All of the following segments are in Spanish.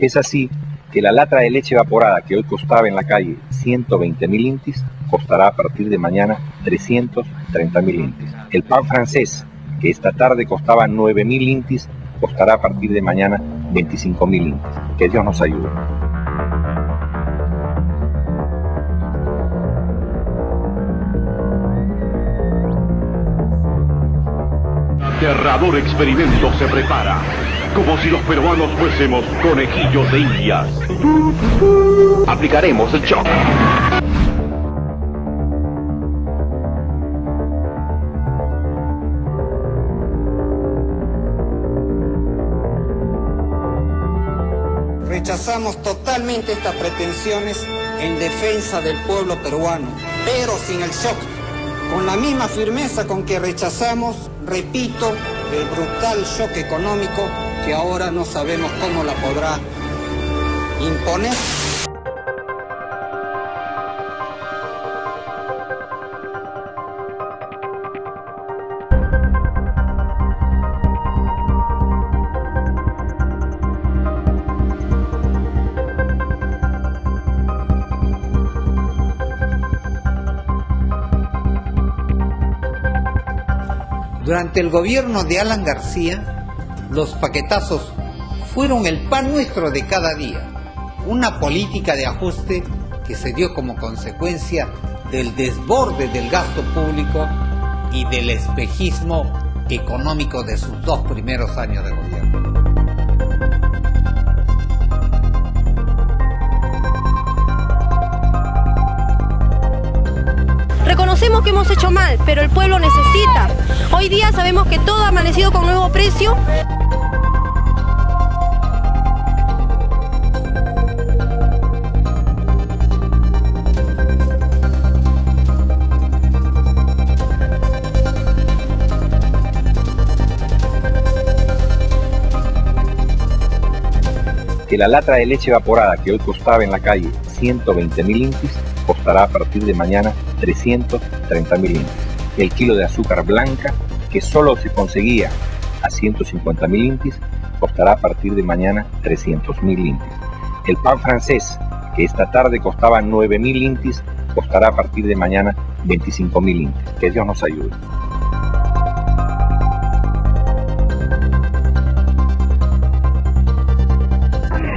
Es así que la lata de leche evaporada que hoy costaba en la calle 120 mil intis costará a partir de mañana 330 mil intis. El pan francés, que esta tarde costaba 9 mil intis, costará a partir de mañana 25 mil intis. Que Dios nos ayude. Aterrador experimento se prepara, como si los peruanos fuésemos conejillos de indias. Aplicaremos el shock. Rechazamos totalmente estas pretensiones en defensa del pueblo peruano, pero sin el shock, con la misma firmeza con que rechazamos, repito, el brutal shock económico que ahora no sabemos cómo la podrá imponer. Durante el gobierno de Alan García, los paquetazos fueron el pan nuestro de cada día, una política de ajuste que se dio como consecuencia del desborde del gasto público y del espejismo económico de sus dos primeros años de gobierno. Reconocemos que hemos hecho mal, pero el pueblo necesita. Hoy día sabemos que todo amanecido con nuevo precio. que la lata de leche evaporada que hoy costaba en la calle 120 mil intis costará a partir de mañana 330 mil intis. El kilo de azúcar blanca que solo se conseguía a 150 mil intis costará a partir de mañana 300 mil intis. El pan francés que esta tarde costaba 9 mil intis costará a partir de mañana 25 mil intis. Que Dios nos ayude.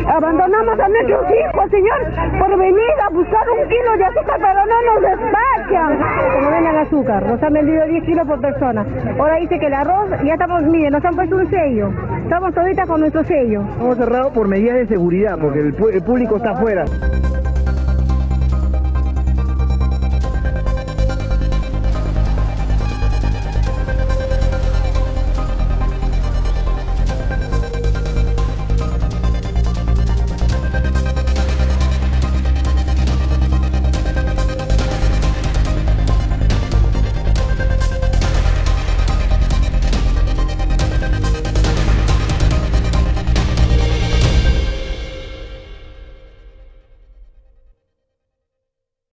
Abandonamos a nuestros hijos, señor, por venir buscar un kilo de azúcar, pero no nos despachan. Como ven el azúcar, nos han vendido 10 kilos por persona. Ahora dice que el arroz, ya estamos, miren, nos han puesto un sello. Estamos toditas con nuestro sello. Estamos cerrados por medidas de seguridad, porque el público está afuera.